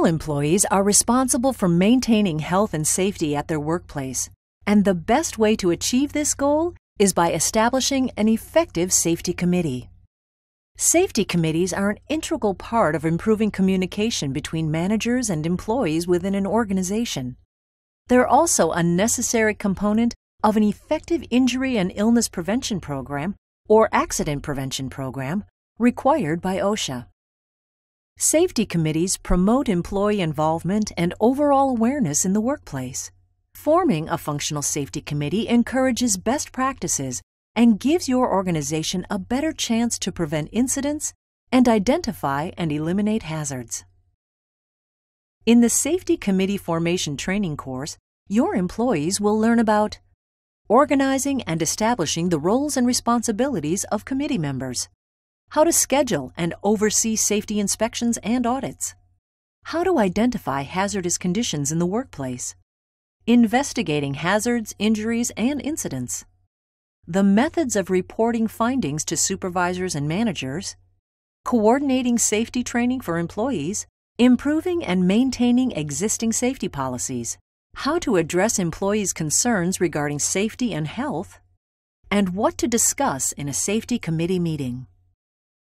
All employees are responsible for maintaining health and safety at their workplace, and the best way to achieve this goal is by establishing an effective safety committee. Safety committees are an integral part of improving communication between managers and employees within an organization. They're also a necessary component of an effective injury and illness prevention program or accident prevention program required by OSHA. Safety committees promote employee involvement and overall awareness in the workplace. Forming a functional safety committee encourages best practices and gives your organization a better chance to prevent incidents and identify and eliminate hazards. In the Safety Committee Formation Training course, your employees will learn about organizing and establishing the roles and responsibilities of committee members, how to schedule and oversee safety inspections and audits, how to identify hazardous conditions in the workplace, investigating hazards, injuries, and incidents, the methods of reporting findings to supervisors and managers, coordinating safety training for employees, improving and maintaining existing safety policies, how to address employees' concerns regarding safety and health, and what to discuss in a safety committee meeting.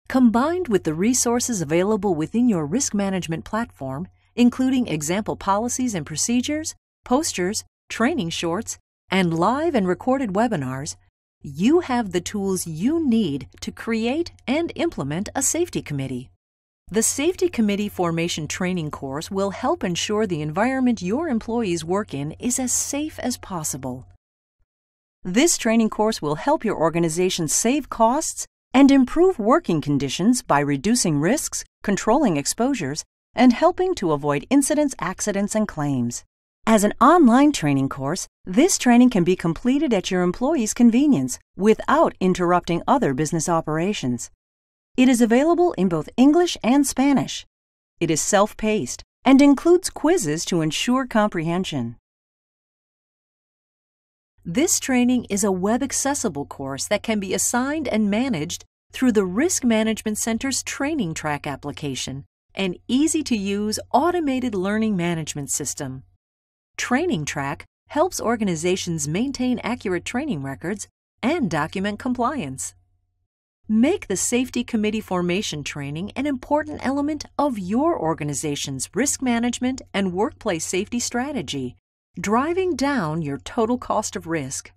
Combined with the resources available within your risk management platform, including example policies and procedures, posters, training shorts, and live and recorded webinars, you have the tools you need to create and implement a safety committee. The Safety Committee Formation Training course will help ensure the environment your employees work in is as safe as possible. This training course will help your organization save costs and improve working conditions by reducing risks, controlling exposures, and helping to avoid incidents, accidents, and claims. As an online training course, this training can be completed at your employee's convenience without interrupting other business operations. It is available in both English and Spanish. It is self-paced and includes quizzes to ensure comprehension. This training is a web-accessible course that can be assigned and managed through the Risk Management Center's Training Track application, an easy-to-use automated learning management system. Training Track helps organizations maintain accurate training records and document compliance. Make the Safety Committee Formation training an important element of your organization's risk management and workplace safety strategy, driving down your total cost of risk.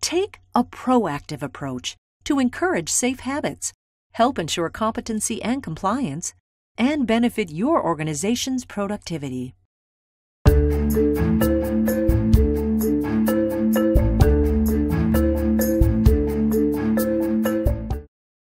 Take a proactive approach to encourage safe habits, help ensure competency and compliance, and benefit your organization's productivity.